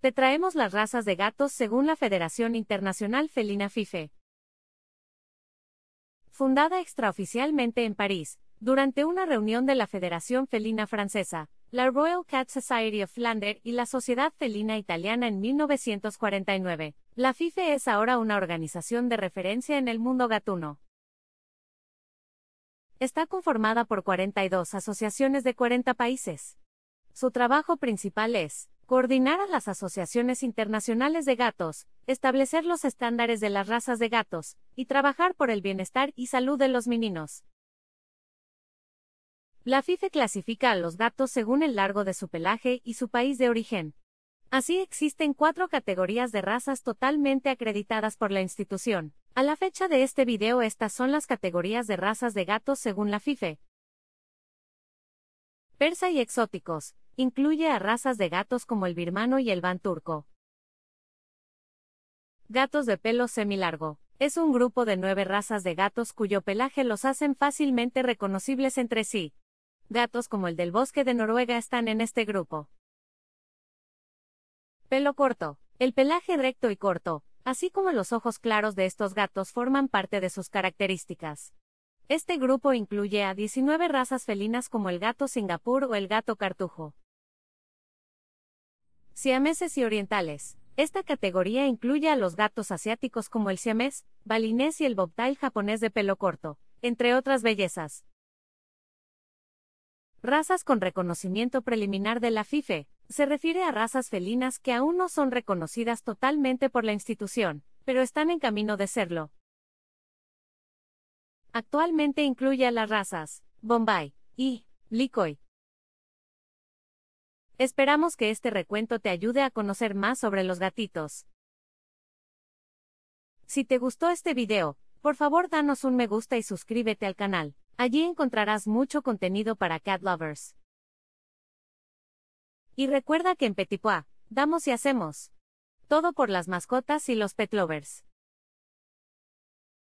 te traemos las razas de gatos según la Federación Internacional Felina FIFE. Fundada extraoficialmente en París, durante una reunión de la Federación Felina Francesa, la Royal Cat Society of Flanders y la Sociedad Felina Italiana en 1949, la FIFE es ahora una organización de referencia en el mundo gatuno. Está conformada por 42 asociaciones de 40 países. Su trabajo principal es coordinar a las asociaciones internacionales de gatos, establecer los estándares de las razas de gatos, y trabajar por el bienestar y salud de los meninos. La FIFE clasifica a los gatos según el largo de su pelaje y su país de origen. Así existen cuatro categorías de razas totalmente acreditadas por la institución. A la fecha de este video estas son las categorías de razas de gatos según la FIFE. Persa y exóticos. Incluye a razas de gatos como el birmano y el van turco. Gatos de pelo semilargo. Es un grupo de nueve razas de gatos cuyo pelaje los hacen fácilmente reconocibles entre sí. Gatos como el del bosque de Noruega están en este grupo. Pelo corto. El pelaje recto y corto, así como los ojos claros de estos gatos forman parte de sus características. Este grupo incluye a 19 razas felinas como el gato Singapur o el gato cartujo. Siameses y orientales. Esta categoría incluye a los gatos asiáticos como el siamés, balinés y el bobtail japonés de pelo corto, entre otras bellezas. Razas con reconocimiento preliminar de la FIFE. Se refiere a razas felinas que aún no son reconocidas totalmente por la institución, pero están en camino de serlo. Actualmente incluye a las razas Bombay y Likoi. Esperamos que este recuento te ayude a conocer más sobre los gatitos. Si te gustó este video, por favor danos un me gusta y suscríbete al canal. Allí encontrarás mucho contenido para cat lovers. Y recuerda que en Petit Pois, damos y hacemos todo por las mascotas y los pet lovers.